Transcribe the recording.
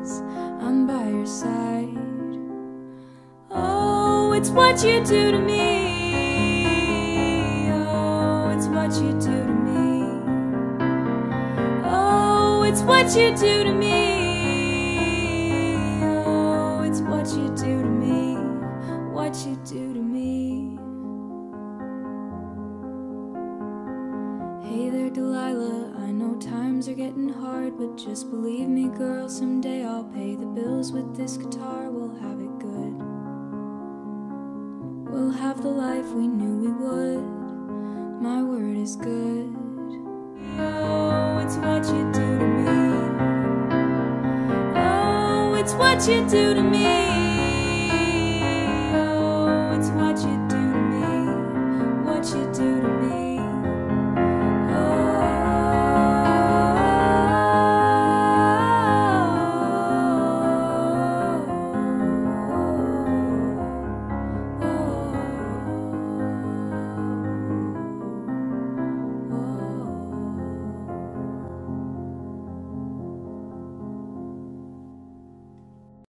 I'm by your side. Oh, it's what you do to me. Oh, it's what you do to me. Oh, it's what you do to me. Oh, it's what you do to me. What you do to me. Hey there, Delilah. I know are getting hard, but just believe me, girl, someday I'll pay the bills with this guitar. We'll have it good. We'll have the life we knew we would. My word is good. Oh, it's what you do to me. Oh, it's what you do to me.